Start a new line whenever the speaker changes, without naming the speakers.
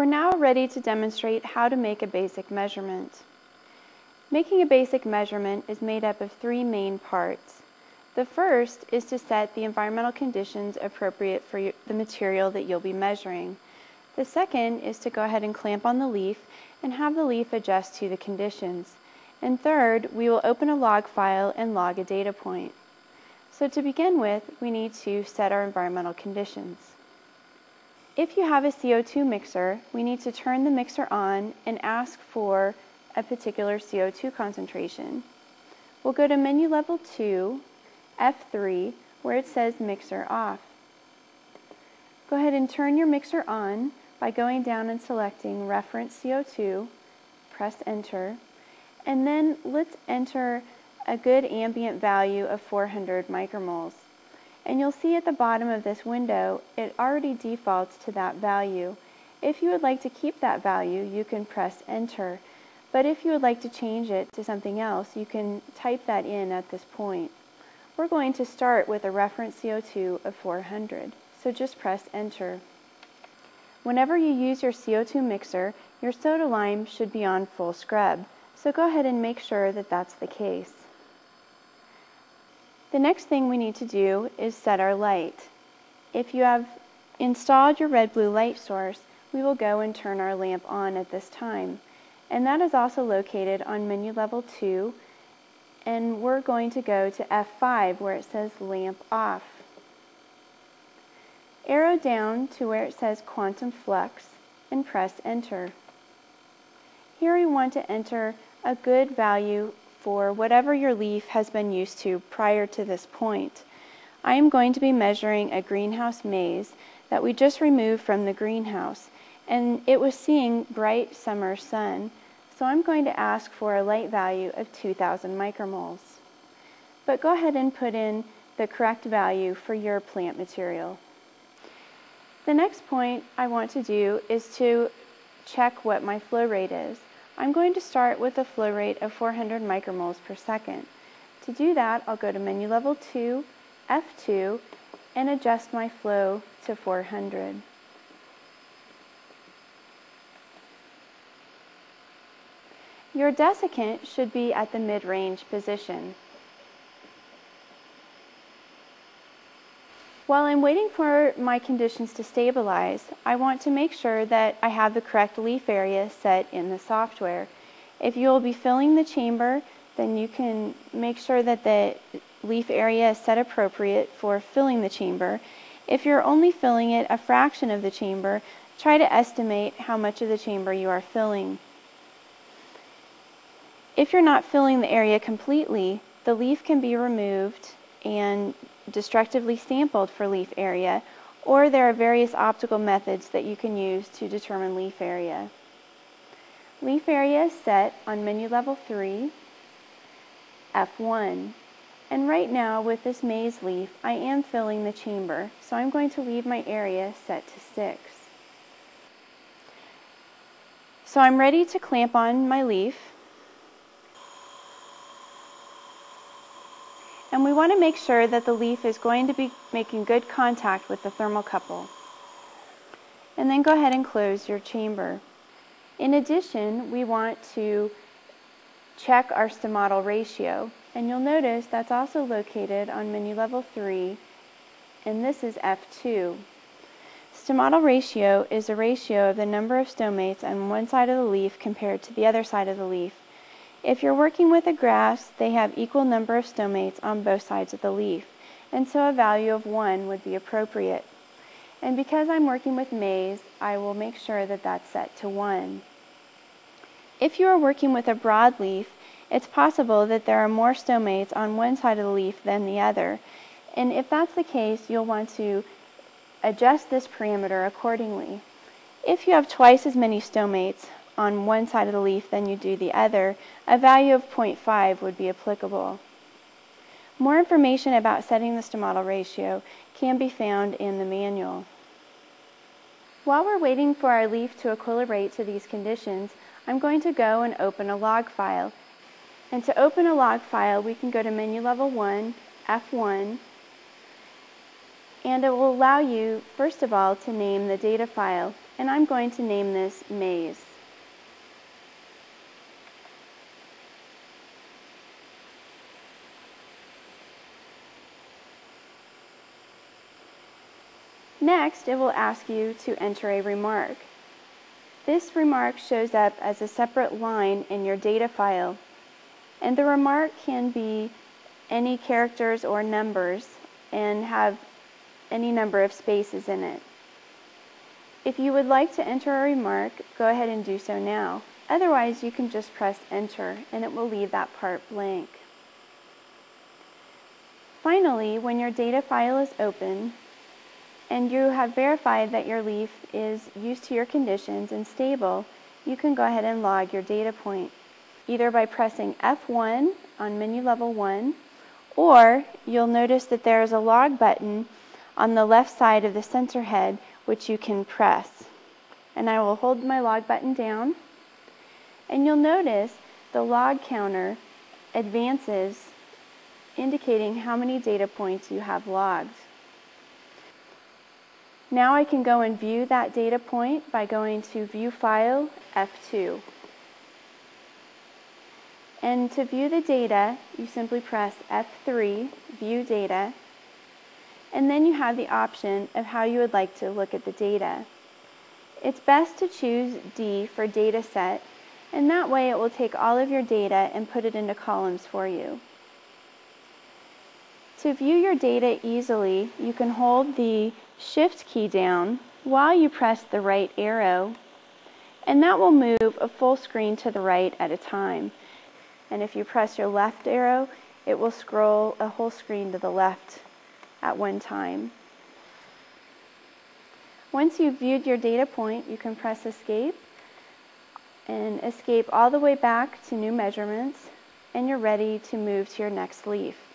We're now ready to demonstrate how to make a basic measurement. Making a basic measurement is made up of three main parts. The first is to set the environmental conditions appropriate for the material that you'll be measuring. The second is to go ahead and clamp on the leaf and have the leaf adjust to the conditions. And third, we will open a log file and log a data point. So to begin with, we need to set our environmental conditions. If you have a CO2 mixer, we need to turn the mixer on and ask for a particular CO2 concentration. We'll go to menu level 2, F3, where it says mixer off. Go ahead and turn your mixer on by going down and selecting reference CO2, press enter, and then let's enter a good ambient value of 400 micromoles. And you'll see at the bottom of this window, it already defaults to that value. If you would like to keep that value, you can press enter. But if you would like to change it to something else, you can type that in at this point. We're going to start with a reference CO2 of 400, so just press enter. Whenever you use your CO2 mixer, your soda lime should be on full scrub, so go ahead and make sure that that's the case. The next thing we need to do is set our light. If you have installed your red blue light source, we will go and turn our lamp on at this time. And that is also located on menu level 2, and we're going to go to F5 where it says lamp off. Arrow down to where it says quantum flux and press enter. Here we want to enter a good value for whatever your leaf has been used to prior to this point. I am going to be measuring a greenhouse maize that we just removed from the greenhouse and it was seeing bright summer sun. So I'm going to ask for a light value of 2000 micromoles. But go ahead and put in the correct value for your plant material. The next point I want to do is to check what my flow rate is. I'm going to start with a flow rate of 400 micromoles per second. To do that, I'll go to menu level 2, F2, and adjust my flow to 400. Your desiccant should be at the mid-range position. While I'm waiting for my conditions to stabilize, I want to make sure that I have the correct leaf area set in the software. If you will be filling the chamber, then you can make sure that the leaf area is set appropriate for filling the chamber. If you're only filling it a fraction of the chamber, try to estimate how much of the chamber you are filling. If you're not filling the area completely, the leaf can be removed and destructively sampled for leaf area, or there are various optical methods that you can use to determine leaf area. Leaf area is set on menu level 3, F1. And right now with this maize leaf, I am filling the chamber, so I'm going to leave my area set to 6. So I'm ready to clamp on my leaf. And we want to make sure that the leaf is going to be making good contact with the thermocouple. And then go ahead and close your chamber. In addition, we want to check our stomatal ratio, and you'll notice that's also located on menu level 3, and this is F2. Stomatal ratio is a ratio of the number of stomates on one side of the leaf compared to the other side of the leaf. If you're working with a grass, they have equal number of stomates on both sides of the leaf, and so a value of 1 would be appropriate. And because I'm working with maize, I will make sure that that's set to 1. If you are working with a broadleaf, it's possible that there are more stomates on one side of the leaf than the other. And if that's the case, you'll want to adjust this parameter accordingly. If you have twice as many stomates, on one side of the leaf than you do the other, a value of 0.5 would be applicable. More information about setting the stomatal ratio can be found in the manual. While we're waiting for our leaf to equilibrate to these conditions, I'm going to go and open a log file. And to open a log file, we can go to menu level 1, F1, And it will allow you, first of all, to name the data file. And I'm going to name this maize. Next, it will ask you to enter a remark. This remark shows up as a separate line in your data file, and the remark can be any characters or numbers and have any number of spaces in it. If you would like to enter a remark, go ahead and do so now. Otherwise, you can just press enter and it will leave that part blank. Finally, when your data file is open, and you have verified that your leaf is used to your conditions and stable, you can go ahead and log your data point, either by pressing F1 on menu level 1, or you'll notice that there is a log button on the left side of the sensor head which you can press. And I will hold my log button down, and you'll notice the log counter advances indicating how many data points you have logged. Now I can go and view that data point by going to View File, F2. And to view the data, you simply press F3, View Data, and then you have the option of how you would like to look at the data. It's best to choose D for Data Set, and that way it will take all of your data and put it into columns for you. To view your data easily, you can hold the Shift key down while you press the right arrow, and that will move a full screen to the right at a time. And if you press your left arrow, it will scroll a whole screen to the left at one time. Once you've viewed your data point, you can press Escape and escape all the way back to new measurements, and you're ready to move to your next leaf.